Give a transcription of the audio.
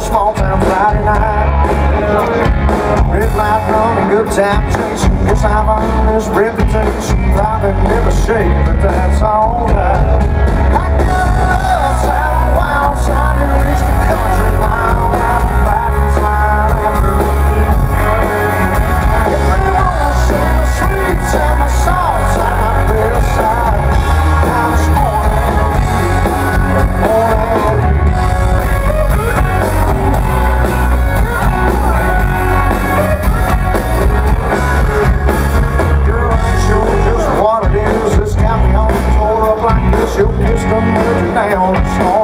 small town Friday night. Red light running, good time chasing. Guess I've earned this reputation. I've been never shaken, but that's alright. silk is the merge now.